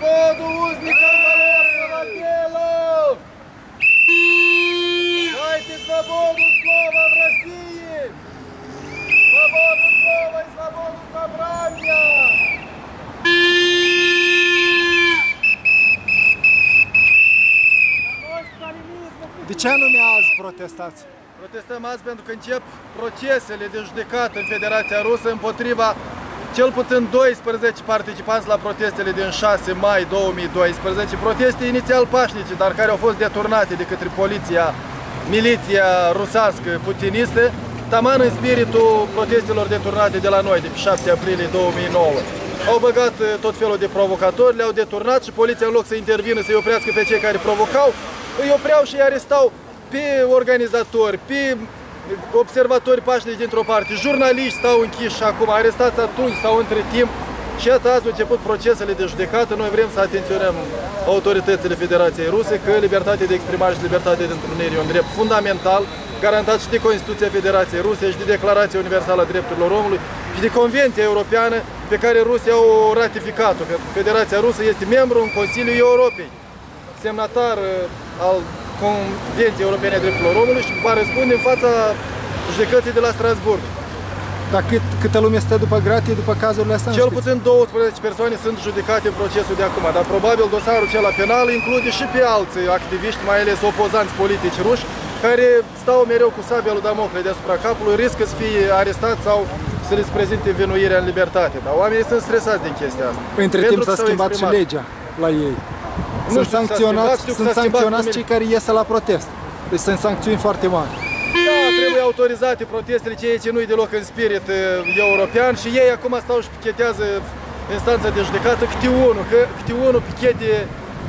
Свободу узникам голодного дела! Дайте свободу слова в России! Свободу слова и свободу собрания! De ce anume azi protestați? Protestăm azi pentru că încep procesele de judecată în Federația Rusă împotriva cel puțin 12 participanți la protestele din 6 mai 2012, proteste inițial pașnice, dar care au fost deturnate de către poliția, miliția rusească putinistă, taman în spiritul protestelor deturnate de la noi, de pe 7 aprilie 2009. Au băgat uh, tot felul de provocatori, le-au deturnat și poliția în loc să intervină, să-i oprească pe cei care provocau, îi opreau și îi arestau pe organizatori, pe observatori pașnici dintr-o parte, jurnaliști stau închiși acum, arestați atunci sau între timp. Și iată, azi au început procesele de judecată. Noi vrem să atenționăm autoritățile Federației Ruse că libertatea de exprimare și libertatea de întrunire e un drept fundamental, garantat și de Constituția Federației Ruse și de Declarația Universală a Drepturilor Omului și de Convenția Europeană pe care Rusia au ratificat-o. Federația Rusă este membru în Consiliul Europei, semnatar uh, al Convenției Europene a Drepturilor Omului și va răspunde în fața judecății de la Strasburg. Dar cât, câtă lume stă după gratie după cazurile astea? Cel puțin 12 persoane sunt judecate în procesul de acum, dar probabil dosarul cel penal include și pe alții activiști, mai ales opozanți politici ruși, care stau mereu cu sabia lui Damocle deasupra capului, riscă să fie arestați sau să le prezinte vinuirea în libertate. Dar oamenii sunt stresați din chestia asta. Păi între timp s-a schimbat și legea la ei. Nu sunt știu, s-a sancționați, schimbat, știu că sunt s-a schimbat sancționați numele. cei care iese la protest. Deci sunt sancțiuni foarte mari. Da, trebuie autorizate protestele, ceea ce nu-i deloc în spirit uh, european și ei acum stau și pichetează instanța de judecată câte unul, că câte unul pichete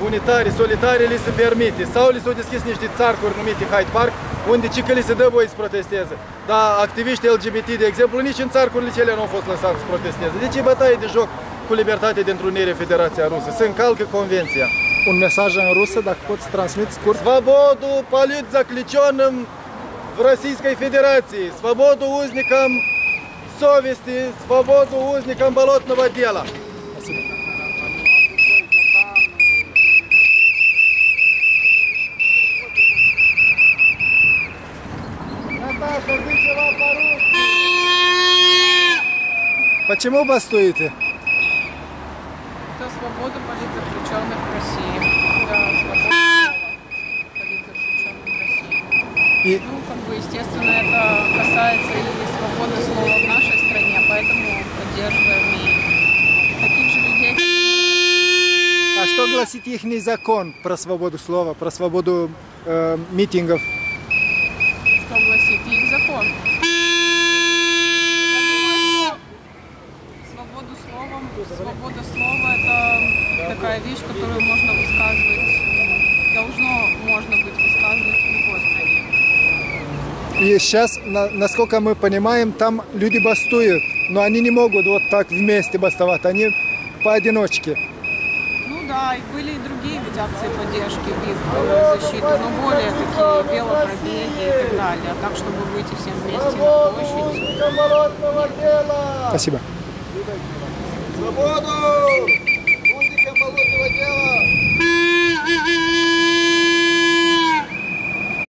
unitare, solitare li se permite sau li s-au deschis niște țarcuri numite Hyde Park unde ci că li se dă voie să protesteze. Dar activiștii LGBT, de exemplu, nici în țarcurile cele nu au fost lăsați să protesteze. Deci e bătaie de joc cu libertatea de întrunire în Federația Rusă. Se încalcă convenția. Un mesaj în rusă, dacă poți transmit scurt. Свободу политзаключенным в Российской Федерации, свободу узникам совести, свободу узникам болотного дела. Наташа, Почему бастуете? За свободу в политзаключенных в России. И Ну, как бы, естественно, это касается и свободы слова в нашей стране, поэтому поддерживаем и таких же людей. А что гласит их закон про свободу слова, про свободу э, митингов? Что гласит их закон? Я думаю, что свободу слова, свобода слова это такая вещь, которую можно высказывать, м, должно можно быть высказывать в любой стране. И сейчас, на- насколько мы понимаем, там люди бастуют, но они не могут вот так вместе бастовать, они поодиночке. Ну да, и были и другие ведь акции поддержки в их защиту, но более такие велопробеги и так далее. А так, чтобы выйти всем вместе на площадь, Узникам болотного дела! Спасибо. Свободу!